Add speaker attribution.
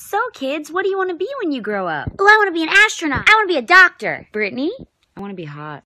Speaker 1: So, kids, what do you want to be when you grow up?
Speaker 2: Well, I want to be an astronaut.
Speaker 1: I want to be a doctor. Brittany? I want to be hot.